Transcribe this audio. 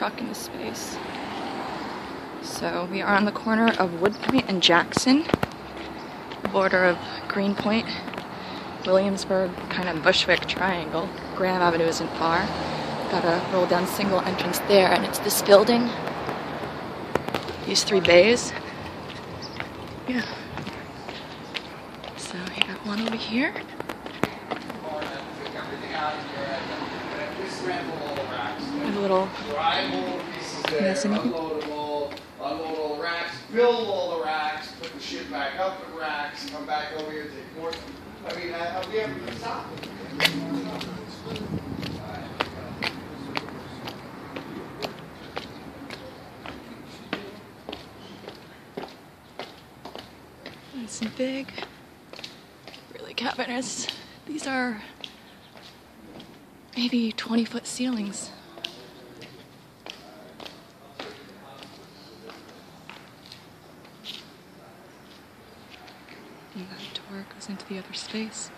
truck in the space. So we are on the corner of Woodpoint and Jackson, the border of Greenpoint, Williamsburg, kind of Bushwick Triangle. Graham Avenue isn't far. Got a roll down single entrance there, and it's this building. These three bays. Yeah. So you got one over here. We a little mezzanine. Unloadable, unload all the racks, put the shit back up the racks, come back over here, take more. I mean, uh, we have to stop. It's big, really cavernous. These are maybe 20 foot ceilings. That door goes into the other space.